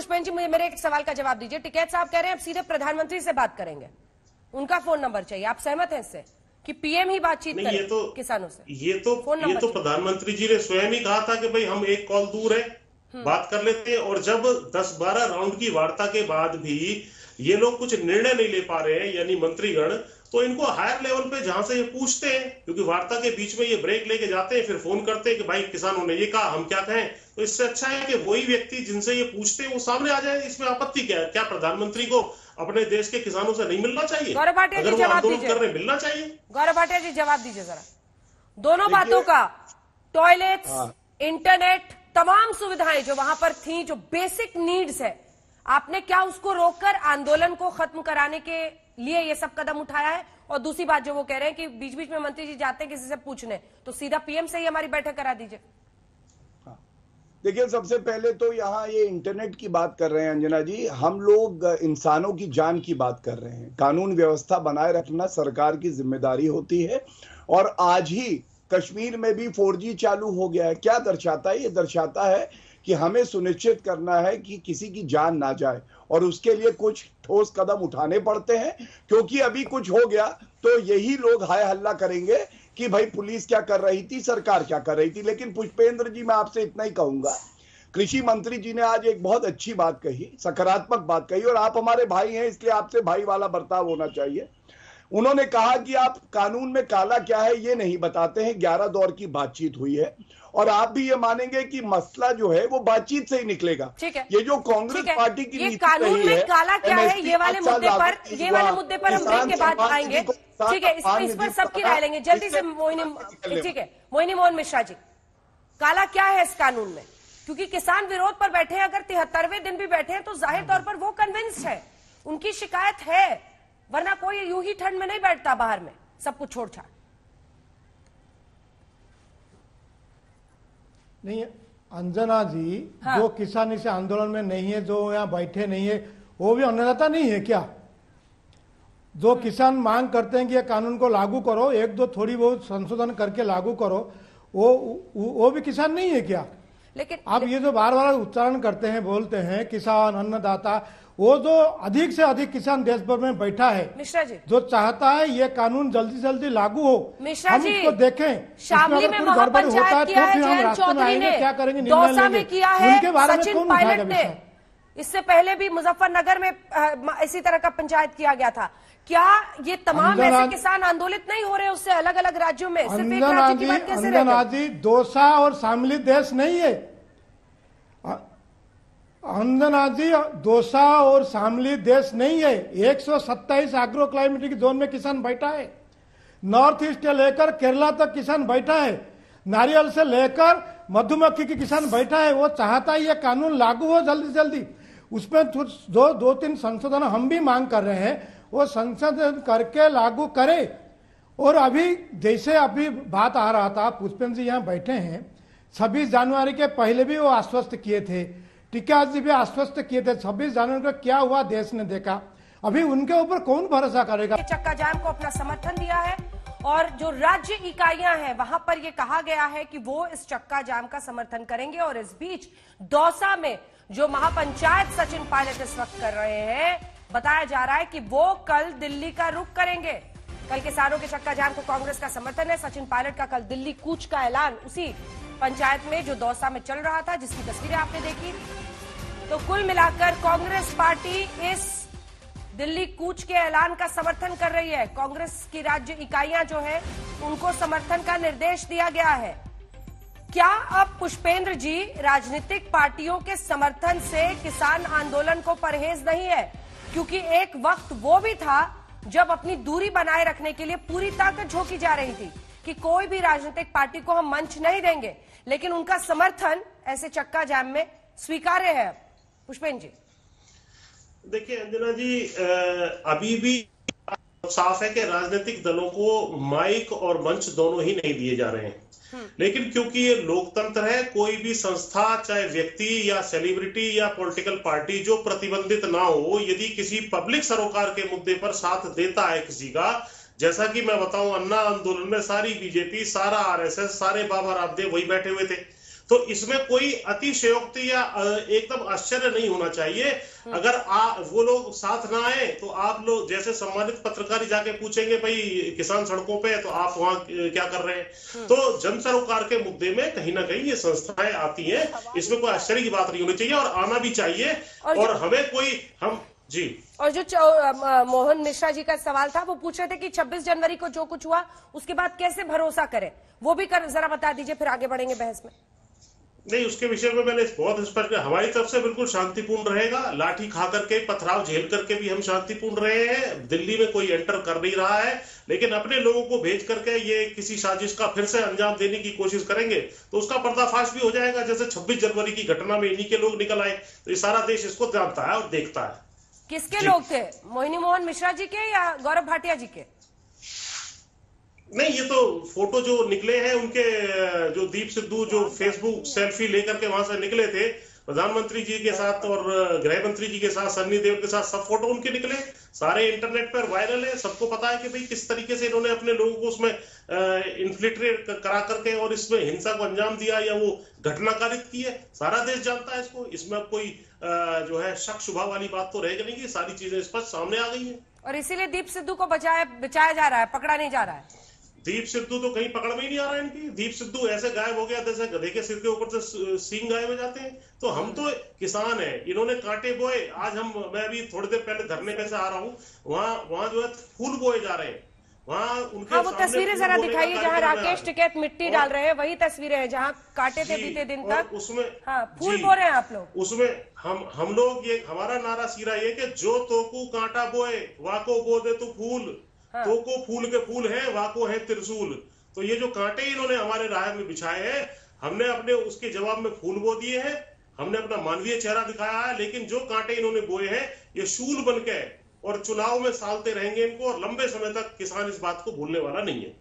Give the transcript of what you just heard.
पुष्पेन जी मुझे मेरे एक सवाल का जवाब दीजिए। टिकैत साहब कह रहे हैं अब सीधे प्रधानमंत्री से बात करेंगे। उनका फ़ोन नंबर चाहिए। आप सहमत हैं इससे? कि पीएम ही बातचीत नहीं करे ये तो किसानों से। ये तो फ़ोन ये तो प्रधानमंत्री जी ने स्वयं ही कहा था कि भाई हम एक कॉल दूर है हम्म। बात कर लेते हैं। और जब 10-12 राउंड की वार्ता के बाद भी ये लोग कुछ निर्णय नहीं ले पा रहे हैं यानी मंत्रीगण तो इनको हायर लेवल पे जहाँ से ये पूछते हैं क्योंकि वार्ता के बीच में ये ब्रेक लेके जाते हैं फिर फ़ोन करते हैं कि भाई किसानों ने ये कहा हम क्या कहें? तो इससे अच्छा है कि वही व्यक्ति जिनसे ये पूछते हैं वो सामने आ जाए इसमें आपत्ति क्या है? क्या प्रधानमंत्री को अपने देश के किसानों से नहीं मिलना चाहिए? गौरव अगर वो जवाब आंदोलन दीजिए। कर रहे मिलना चाहिए? गौरव भाटिया जी जवाब दीजिए जरा। दोनों बातों का टॉयलेट्स हाँ। इंटरनेट तमाम सुविधाएँ जो वहाँ पर थी जो बेसिक नीड्स है आपने क्या उसको रोककर आंदोलन को खत्म कराने के लिए ये सब कदम उठाया है और दूसरी बात जो वो कह रहे हैं कि बीच बीच में मंत्री जी जाते हैं किसी से पूछने तो सीधा पीएम से ही हमारी बैठक करा दीजिए। देखिए, सबसे पहले तो यहाँ ये इंटरनेट की बात कर रहे हैं अंजना जी। हम लोग इंसानों की जान की बात कर रहे हैं। कानून व्यवस्था बनाए रखना सरकार की ज़िम्मेदारी होती है और आज ही कश्मीर में भी 4G चालू हो गया है। क्या दर्शाता है? ये दर्शाता है कि हमें सुनिश्चित करना है कि किसी की जान ना जाए और उसके लिए कुछ ठोस कदम उठाने पड़ते हैं। क्योंकि अभी कुछ हो गया तो यही लोग हाय हल्ला करेंगे कि भाई पुलिस क्या कर रही थी, सरकार क्या कर रही थी। लेकिन पुष्पेंद्र जी, मैं आपसे इतना ही कहूँगा। कृषि मंत्री जी ने आज एक बहुत अच्छी बात कही, सकारात्मक बात कही, और आप हमारे भाई हैं, इसलिए आपसे भाई वाला बर्ताव होना चाहिए। उन्होंने कहा कि आप कानून में काला क्या है ये नहीं बताते हैं। ग्यारह दौर की बातचीत हुई है। और आप भी ये मानेंगे कि मसला जो है वो बातचीत से ही निकलेगा। ठीक है। ये जो कांग्रेस पार्टी की ये नीति कानून में है, काला क्या है ये वाले पाँच मुद्दे पर ये वाले मुद्दे पर हम ब्रेक के बाद आएँगे। ठीक है इस पर सबकी राय लेंगे। जल्दी से मोहिनी ठीक है मोहिनी मोहन मिश्रा जी काला क्या है इस कानून में? क्योंकि किसान विरोध पर बैठे हैं अगर तिहत्तरवें दिन भी बैठे हैं तो ज़ाहिर तौर पर वो कन्विंस्ड है। उनकी शिकायत है। वरना कोई यूँ ही ठंड में नहीं बैठता बाहर में। सब कुछ छोड़ छाड़ नहीं अंजना जी हाँ। जो किसान इस आंदोलन में नहीं है जो यहाँ बैठे नहीं है वो भी अन्नदाता नहीं है क्या? जो किसान मांग करते हैं कि ये कानून को लागू करो एक दो थोड़ी बहुत संशोधन करके लागू करो वो वो भी किसान नहीं है क्या? लेकिन आप ये जो बार बार उच्चारण करते हैं बोलते हैं किसान अन्नदाता वो जो अधिक से अधिक किसान देश भर में बैठा है मिश्रा जी। जो चाहता है ये कानून जल्दी से जल्दी लागू हो मिश्रा हम जी, इसको देखें। शामली में गड़बड़ होता है किया तो फिर हम रास्ते में चौधरी आएँगे ने क्या करेंगे निर्णय लेंगे। किया है उनके बारे में सचिन कौन पायलट उठाएगा ने। विषय? इससे पहले भी मुजफ्फरनगर में इसी तरह का पंचायत किया गया था। क्या ये तमाम ऐसे किसान आंदोलित नहीं हो रहे उससे अलग अलग राज्यों में? सिर्फ़ एक राज्य की बात कैसे दोसा और शामली देश नहीं है। अंजन आदि दोसा और शामली देश नहीं है। 127 एग्रो क्लाइमेटिक जोन में किसान बैठा है। नॉर्थ ईस्ट से लेकर केरला तक किसान बैठा है। नारियल से लेकर मधुमक्खी की किसान बैठा है। वो चाहता है ये कानून लागू हो जल्दी जल्दी। उसमें दो दो, तीन संशोधन हम भी मांग कर रहे हैं। वो संशोधन करके लागू करे। और अभी जैसे अभी बात आ रहा था, पुष्पेंद्र जी यहाँ बैठे हैं। छब्बीस जनवरी के पहले भी वो आश्वस्त किए थे। टीका जी भी आश्वस्त किए थे, छब्बीस जनवरी को क्या हुआ, देश ने देखा। अभी उनके ऊपर कौन भरोसा करेगा? चक्का जाम को अपना समर्थन दिया है और जो राज्य इकाइयाँ हैं, वहाँ पर यह कहा गया है कि वो इस चक्का जाम का समर्थन करेंगे और इस बीच दौसा में जो महापंचायत सचिन पायलट इस वक्त कर रहे हैं, बताया जा रहा है कि वो कल दिल्ली का रुख करेंगे। कल किसानों के चक्का जाम को कांग्रेस का समर्थन है, सचिन पायलट का कल दिल्ली कूच का ऐलान, उसी पंचायत में जो दौसा में चल रहा था, जिसकी तस्वीरें आपने देखी। तो कुल मिलाकर कांग्रेस पार्टी इस दिल्ली कूच के ऐलान का समर्थन कर रही है। कांग्रेस की राज्य इकाइयाँ जो है, उनको समर्थन का निर्देश दिया गया है। क्या अब पुष्पेंद्र जी राजनीतिक पार्टियों के समर्थन से किसान आंदोलन को परहेज नहीं है? क्योंकि एक वक्त वो भी था, जब अपनी दूरी बनाए रखने के लिए पूरी ताकत झोंकी जा रही थी कि कोई भी राजनीतिक पार्टी को हम मंच नहीं देंगे। लेकिन उनका समर्थन ऐसे चक्का जाम में स्वीकार्य है। पुष्पेंद्र जी। देखिए अंजना जी अभी भी साफ़ है कि राजनीतिक दलों को माइक और मंच दोनों ही नहीं दिए जा रहे हैं। लेकिन क्योंकि ये लोकतंत्र है कोई भी संस्था चाहे व्यक्ति या सेलिब्रिटी या पॉलिटिकल पार्टी जो प्रतिबंधित ना हो यदि किसी पब्लिक सरोकार के मुद्दे पर साथ देता है किसी का जैसा कि मैं बताऊँ अन्ना आंदोलन में सारी बीजेपी सारा आरएसएस सारे बाबा रामदेव वही बैठे हुए थे। तो इसमें कोई अतिशयोक्ति या एकदम आश्चर्य नहीं होना चाहिए। अगर आ, वो लोग साथ ना आए तो आप लोग जैसे सम्मानित पत्रकार जाके पूछेंगे भाई किसान सड़कों पे है तो आप वहाँ क्या कर रहे हैं? तो जन सरोकार के मुद्दे में कहीं ना कहीं ये संस्थाएँ आती हैं। इसमें कोई आश्चर्य की बात नहीं होनी चाहिए और आना भी चाहिए। और और हमें कोई हम जी। और जो मोहन मिश्रा जी का सवाल था वो पूछ रहे थे कि 26 जनवरी को जो कुछ हुआ उसके बाद कैसे भरोसा करें? वो भी कर जरा बता दीजिए फिर आगे बढ़ेंगे बहस में। नहीं उसके विषय में मैंने बहुत स्पष्ट किया हमारी तरफ़ से बिल्कुल शांतिपूर्ण रहेगा। लाठी खा करके पथराव झेल करके भी हम शांतिपूर्ण रहे हैं। दिल्ली में कोई एंटर कर नहीं रहा है। लेकिन अपने लोगों को भेज करके ये किसी साजिश का फिर से अंजाम देने की कोशिश करेंगे तो उसका पर्दाफाश भी हो जाएगा। जैसे 26 जनवरी की घटना में इन्हीं के लोग निकल आए तो ये सारा देश इसको जानता है और देखता है। किसके लोग थे? मोहिनी मोहन मिश्रा जी के या गौरव भाटिया जी के? नहीं ये तो फ़ोटो जो निकले हैं उनके जो दीप सिद्धू जो फेसबुक सेल्फी लेकर के वहाँ से निकले थे प्रधानमंत्री जी के साथ और गृह मंत्री जी के साथ, सन्नी देव के साथ, सब फ़ोटो उनके निकले। सारे इंटरनेट पर वायरल है, सबको पता है कि भाई किस तरीके से इन्होंने अपने लोगों को उसमें इन्फ्लिट्रेट करा करके और इसमें हिंसा को अंजाम दिया या वो घटनाकारित की है। सारा देश जानता है इसको। इसमें अब कोई जो है, शक शुभा वाली बात तो रहेगी नहीं। सारी चीज़ें स्पष्ट सामने आ गई है। और इसीलिए दीप सिद्धू को बचाया बचाया जा रहा है, पकड़ा नहीं जा रहा है। दीप सिद्धू तो कहीं पकड़ में ही नहीं आ रहा है इनकी। दीप सिद्धू ऐसे गायब हो गया जैसे गधे के सिर के ऊपर से सींग गायब हो जाते हैं। तो हम तो किसान हैं। इन्होंने कांटे बोए। आज हम मैं अभी थोड़ी देर पहले धरने पे से आ रहा हूँ। वहाँ वहाँ जो है फूल बोए जा रहे हैं। वहाँ उनके हाँ वो तस्वीरें जरा दिखाइए जहाँ राकेश। टिकैत मिट्टी डाल रहे हैं वही तस्वीरें हैं जहाँ काटे थे बीते दिन तक। उसमें हाँ फूल बो रहे हैं आप लोग। उसमें हम हम लोग ये हमारा नारा सीरा ये कि जो तोकू कांटा बोए वाको बो दे तू फूल। हाँ। तोको फूल के फूल है, वाको है त्रिशूल तो ये जो कांटे इन्होंने हमारे राह में बिछाए हैं, हमने अपने उसके जवाब में फूल बो दिए हैं, हमने अपना मानवीय चेहरा दिखाया है, लेकिन जो कांटे इन्होंने बोए हैं, ये शूल बन के और चुनाव में सालते रहेंगे इनको, और लंबे समय तक किसान इस बात को भूलने वाला नहीं है